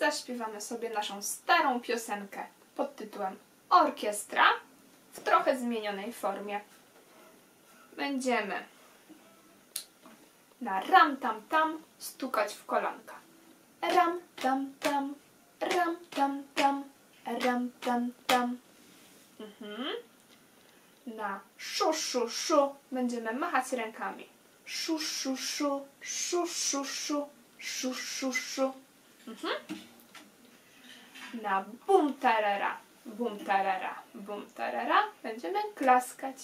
zaśpiewamy sobie naszą starą piosenkę pod tytułem Orkiestra w trochę zmienionej formie. Będziemy na ram tam tam stukać w kolanka. Ram tam tam, ram tam tam, ram tam tam. Mhm. Na szu szu szu będziemy machać rękami. Szu szu szu, szu szu szu, szu szu szu. Mhm. Na bum tarara, bum tarara, bum tarara będziemy klaskać.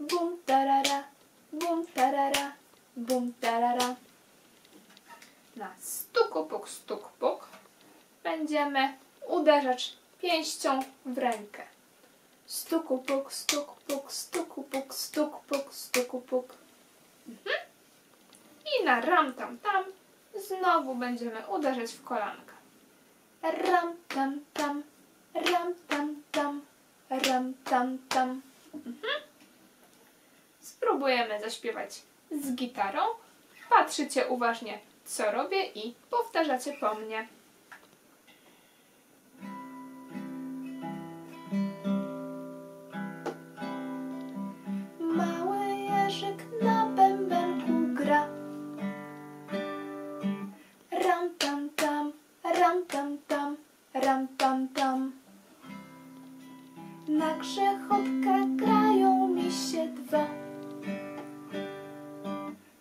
Bum tarara, bum tarara, bum tarara. Na stuku puk, stuk puk będziemy uderzać pięścią w rękę. Stuku puk, stuk puk, stuku puk, stuk puk, stuku puk. Mhm. I na ram tam tam znowu będziemy uderzać w kolanka. Ram tam tam, ram tam tam, ram tam tam. Mhm. Spróbujemy zaśpiewać z gitarą. Patrzycie uważnie, co robię i powtarzacie po mnie.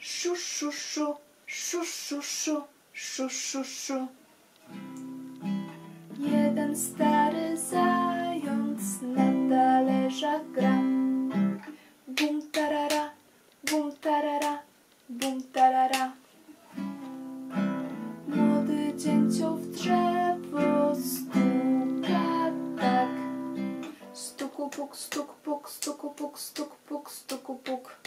Szu, szu, szu, szu, szu, szu, szu, szu, szu. Jeden stary zając na talerzach gra. Bum tarara, bum tarara, bum tarara. Młody dzięcioł w drzewo stuka tak. Stuku puk, stuk puk, stuku puk, stuk puk, stuku puk.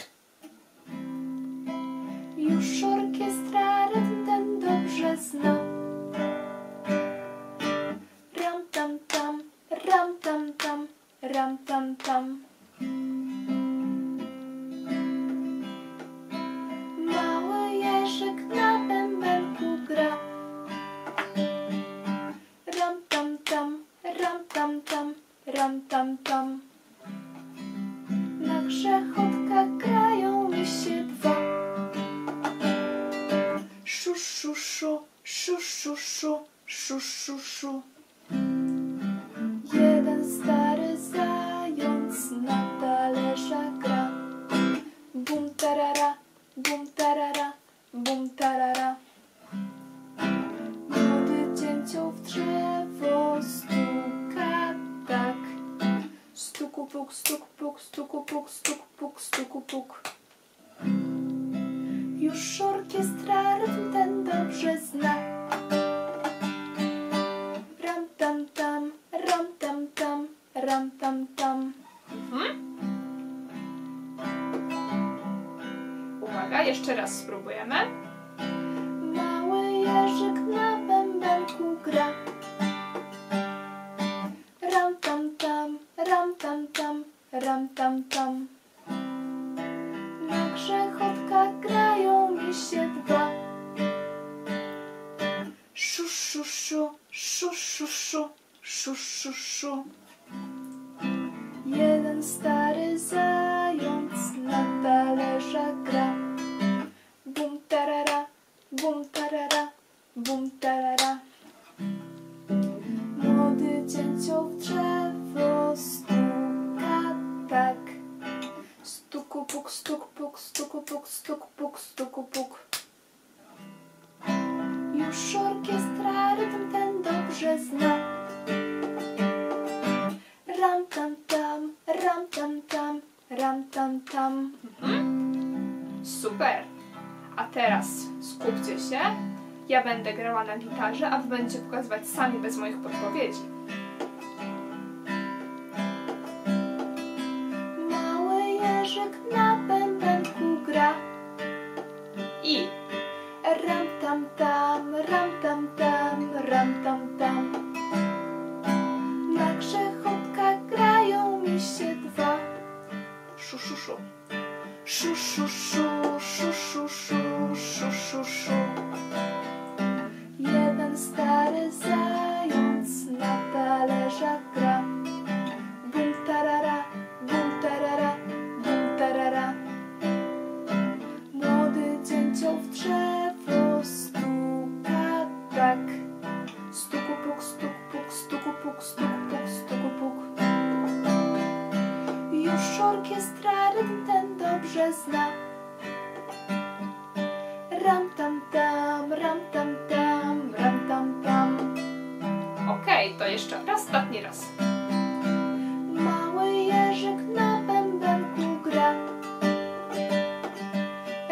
Już orkiestra ten dobrze zna. Ram tam tam, ram tam tam, ram tam tam. szuszu, szuszu, szuszu, szuszu. Jeden stary zając na talerza gra. Bum tarara, bum tarara, bum tarara. Młody cięcią w drzewo stuka tak. Stuku puk, stuk puk, stuku puk, stuk puk, stuku puk. Dobrze zna. Ram tam tam, ram tam tam, ram tam tam. Uwaga, jeszcze raz spróbujemy. Mały jeżyk na bębenku gra. Ram tam tam, ram tam tam, ram tam tam. Szu, szu, szu, szu, szu, szu. Jeden stary zając na talerzach gra. Bum tarara, bum tarara, bum tarara. Młody dzięcioł w drzewo stuka tak. Stuku puk, stuk puk, stuku puk, stuk puk, stuku tam, tam tam. Super! A teraz skupcie się. Ja będę grała na gitarze, a wy będziecie pokazywać sami bez moich podpowiedzi. Jeszcze ostatni raz. Mały jeżyk na bębenku gra.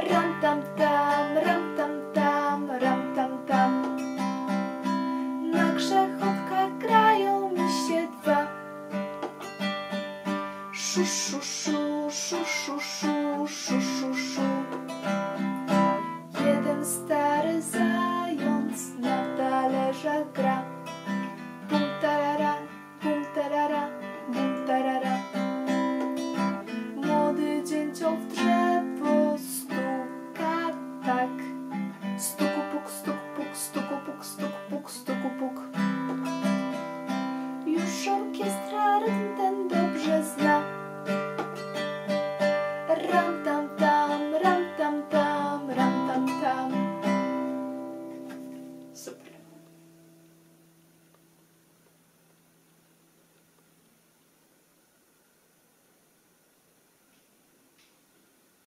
Ram tam tam, ram tam tam, ram tam tam. Na grzechotkach grają mi się dwa. Szu, szu, szu, szu, szu, szu, szu, szu, szu. Jeden stary zając